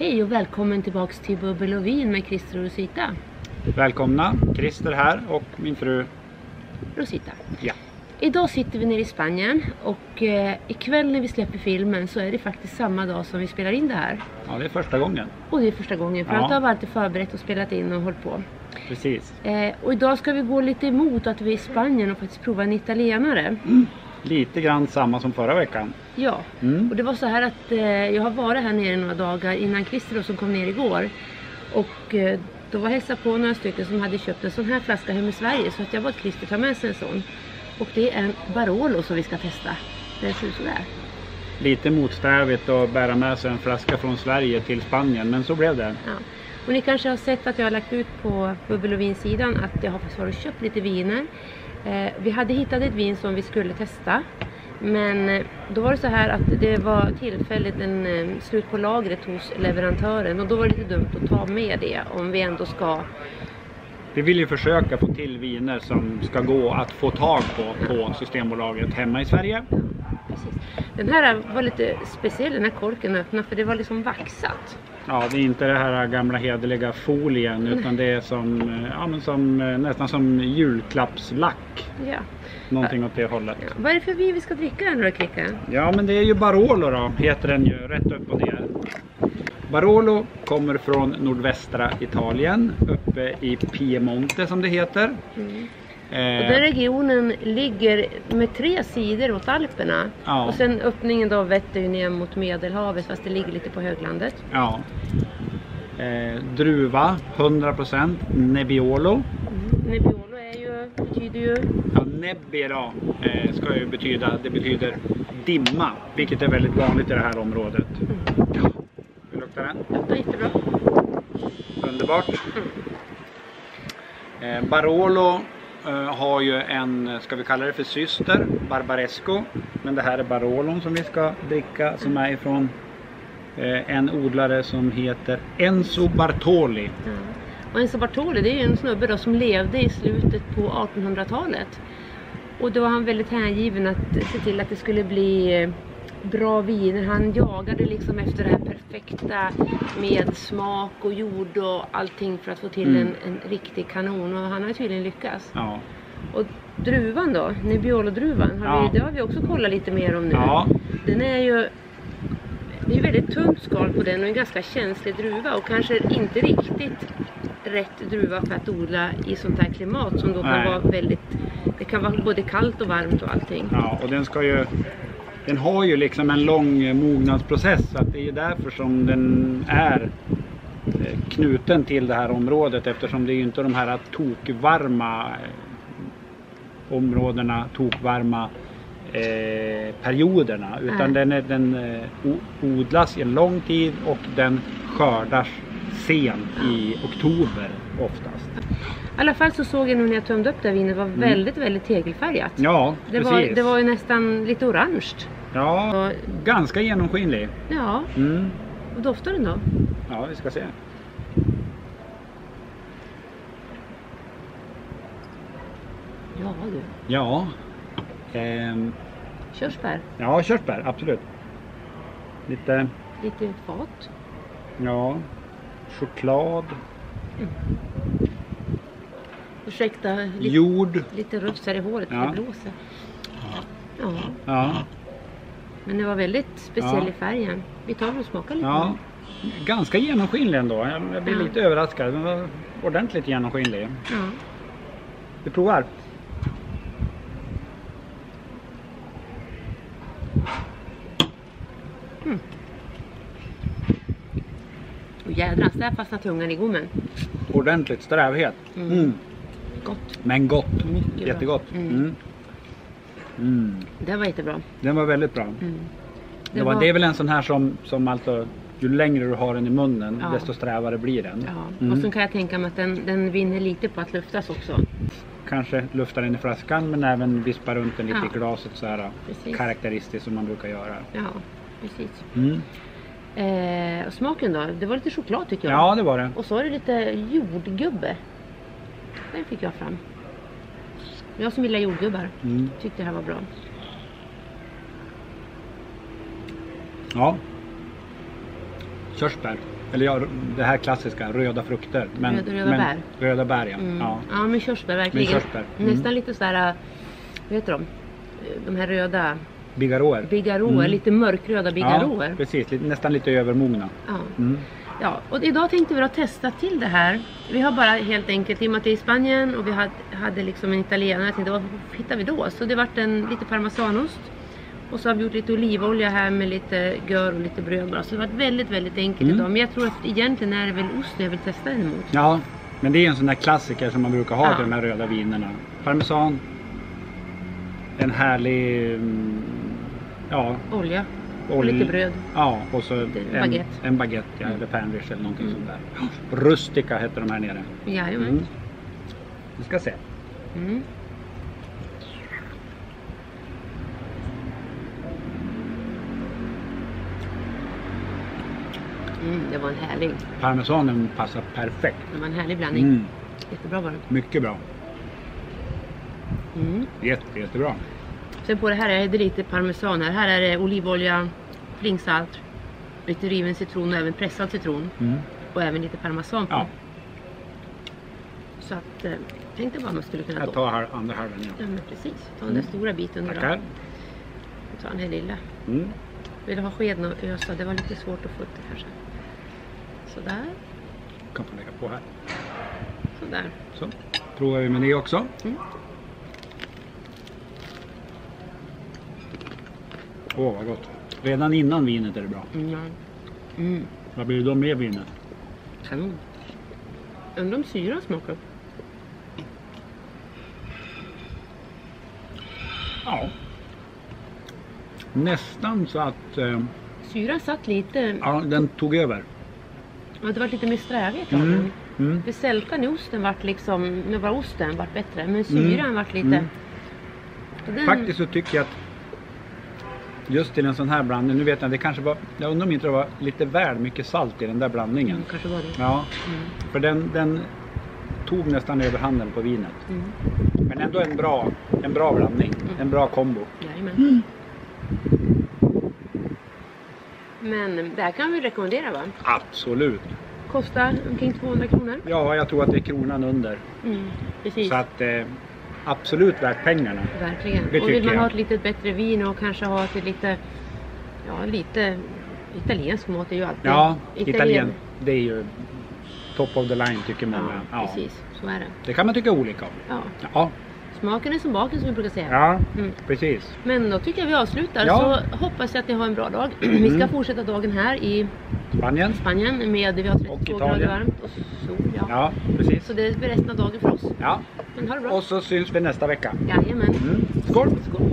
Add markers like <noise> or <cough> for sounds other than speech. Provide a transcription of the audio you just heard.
Hej och välkommen tillbaks till Bubbel och vin med Christer och Rosita. Välkomna! Christer här och min fru. Rosita. Ja. Idag sitter vi nere i Spanien och eh, ikväll när vi släpper filmen så är det faktiskt samma dag som vi spelar in det här. Ja, det är första gången. Och det är första gången för Ja. att har vi alltid förberett och spelat in och hållit på. Precis. Eh, och idag ska vi gå lite emot att vi är i Spanien och faktiskt prova en italienare. Lite grann samma som förra veckan. Ja, Mm. och det var så här att eh, jag har varit här nere några dagar innan Christer som kom ner igår. Och eh, då var jag hälsade på några stycken som hade köpt en sån här flaska hem i Sverige så att jag bad Christer ta med sig en sån. Och det är en Barolo som vi ska testa. Den ser ut sådär. Lite motsträvigt att bära med sig en flaska från Sverige till Spanien, men så blev det. Ja. Och ni kanske har sett att jag har lagt ut på bubbel och vinsidan att jag har faktiskt varit och köpt lite viner. Eh, vi hade hittat ett vin som vi skulle testa. Men eh, då var det så här att det var tillfälligt en eh, slut på lagret hos leverantören och då var det lite dumt att ta med det om vi ändå ska Vi vill ju försöka få till viner som ska gå att få tag på på Systembolaget hemma i Sverige. Precis. Den här var lite speciell den här korken öppna för det var liksom vaxat. Ja, det är inte det här gamla hederliga folien <laughs> utan det är som, eh, ja, som eh, nästan som julklappslack. Ja. Någonting åt det hållet. Vad är det för vin vi ska dricka nu då Kricka? Ja men det är ju Barolo då, heter den ju rätt upp och ner. Barolo kommer från nordvästra Italien, uppe i Piemonte som det heter. Mm. Och Eh, den regionen ligger med tre sidor mot Alperna. Ja. Och sen öppningen då vetter ju ner mot Medelhavet fast det ligger lite på höglandet. ja. eh, druva 100% Nebbiolo. Mm. Nebbiolo är ju, betyder ju... Ja, Nebbia eh, ska ju betyda, det betyder dimma, vilket är väldigt vanligt i det här området. Ja. Hur luktar den? Luktar jättebra. Underbart. Eh, Barolo Eh, har ju en, ska vi kalla det för syster, Barbaresco. Men det här är Barolon som vi ska dricka som är ifrån eh, en odlare som heter Enzo Bartoli. Mm. Och Enzo Bartoli det är ju en snubbe då som levde i slutet på 1800-talet. Och då var han väldigt hängiven att se till att det skulle bli eh, bra viner. Han jagade liksom efter det här perfekta med smak och jord och allting för att få till Mm. en, en riktig kanon. Och han har tydligen lyckats. Ja. Och druvan då, Nebbiolo-druvan, har Ja. vi, det har vi också kollat lite mer om nu. ja, Den är ju det är ju väldigt tunt skal på den och en ganska känslig druva och kanske inte riktigt rätt druva för att odla i sånt här klimat som då kan Nej. vara väldigt det kan vara både kallt och varmt och allting. ja, och den ska ju den har ju liksom en lång mognadsprocess så att det är ju därför som den är eh, knuten till det här området eftersom det är ju inte de här tokvarma eh, områdena, tokvarma eh, perioderna utan Nej. den, är, den eh, odlas i en lång tid och den skördas sent i oktober oftast. I alla fall så såg jag nu när jag tömde upp det här vinet var väldigt, väldigt tegelfärgat. Mm. Ja, det, precis. var, det var ju nästan lite orange. Ja, Och, ganska genomskinlig. ja, Mm. vad doftar den då? Ja, vi ska se. Ja du, Ja. Ehm, körsbär. ja, körsbär, absolut. Lite, Lite fat. ja, choklad, Ursäkta, lite, jord. lite rufsar i håret Ja. det blåser. Ja, Ja, men det var väldigt speciell Ja. i färgen. Vi tar och smakar lite. ja. Ganska genomskinlig ändå. Jag, jag blir Ja. lite överraskad. Den var ordentligt genomskinlig. Ja. Vi provar. Jädrans, där fastnade tungan i gommen. Ordentligt strävhet. Mm. Mm. Gott. Men gott. Mycket. Jättegott. Mm. Mm. Mm. Det var jättebra. Den var väldigt bra. Mm. Det, var, det är väl en sån här som, som alltså ju längre du har den i munnen Ja. desto strävare blir den. Ja. Mm. Och så kan jag tänka mig att den, den vinner lite på att luftas också. Kanske lufta den i flaskan men även vispa runt den lite Ja. i glaset så här karaktäristiskt som man brukar göra. Ja, precis. Mm. Eh, och smaken då? Det var lite choklad tycker jag. Ja det var det. Och så är det lite jordgubbe. Den fick jag fram. Jag som gillar jordgubbar Mm. tyckte det här var bra. Ja. Körsbär. Eller ja, det här klassiska, röda frukter. Men, Röda- röda men, bär. Röda bär ja. Mm. ja. Ja, med körsbär verkligen. Med körsbär. Mm. Nästan lite sådär, vad heter de? De här röda Bigarråer. bigarråer, Mm. lite mörkröda bigarråer. Ja, precis. Nästan lite övermogna. Ja. Mm. Ja, och idag tänkte vi då testa till det här. Vi har bara helt enkelt, i och med att det är i Spanien och vi hade, hade liksom en italienare, jag tänkte vad hittar vi då? Så det vart en lite parmesanost. Och så har vi gjort lite olivolja här med lite gör och lite bröd bara. Så det var väldigt, väldigt enkelt Mm. idag. Men jag tror att egentligen är det väl osten jag vill testa den emot. Ja, men det är en sån där klassiker som man brukar ha Ja. till de här röda vinerna. Parmesan. En härlig... mm, Ja, Olja och lite bröd. Ja, och så en baguette. en baguette ja, eller panrish eller någonting Mm. sånt där. Rustica heter de här nere. Jajamän. Mm. Vi ska se. Mm. Mm, det var en härlig, Parmesanen passar perfekt. det var en härlig blandning. Mm. Jättebra var det. Mycket bra. Mm. Jätte, jättebra. Sen på det här är det lite parmesan här. Här är det olivolja, flingsalt, lite riven citron och även pressad citron. Mm. Och även lite parmesan på. Ja, Så att, eh, tänkte bara man skulle kunna jag då. tar här andra halvan. Ja. Ja men precis. Ta den där Mm. stora biten nu då. Tackar. Och ta den här lilla. Mm. Vill du ha skeden och ösa? Det var lite svårt att få upp det kanske. Sådär, Kan få lägga på här. sådär. Så, provar vi med det också. Mm. Åh, vad gott. Redan innan vinet är det bra. Mm. ja. Mm. Vad blir det då med vinet? Kanon. Undrar om syran smakar. Ja. Nästan så att eh, Syran satt lite, ja, den tog över. ja, det var lite mer strävigt. Mm. Mm. Mm. För sältan i osten vart liksom, med bara osten vart bättre. Men syran Mm. vart lite... Mm. Den, Faktiskt så tycker jag att just till en sån här blandning, nu vet jag det kanske var, jag undrar om inte det var lite väl mycket salt i den där blandningen. Mm, kanske var det. Ja, Mm. för den, den tog nästan över handen på vinet. Mm. Men ändå en bra, en bra blandning, en bra kombo. Jajamän. Men det här kan vi rekommendera va? Absolut. Kostar omkring 200 kronor. Ja, jag tror att det är kronan under. Mm, precis. Så att eh, absolut värt pengarna. Verkligen. Det och vill man jag. ha ett lite bättre vin och kanske ha ett lite, ja lite italiensk mat är ju alltid Ja, Italien. Italien, det är ju top of the line tycker Ja, många. Ja, precis. Så är det. Det kan man tycka olika om. Ja. Ja, Smaken är som baken som vi brukar säga. ja Mm. precis. Men då tycker jag vi avslutar. Ja. Så hoppas jag att ni har en bra dag. <clears throat> Vi ska Mm. fortsätta dagen här i Spanien. Spanien med vi har 32 Och grader varmt och sol. Ja. Ja, precis. Så det blir resten av dagen för oss. Ja. Men ha det bra. Och så syns vi nästa vecka. Jajamän. Mm. Skål! Skål.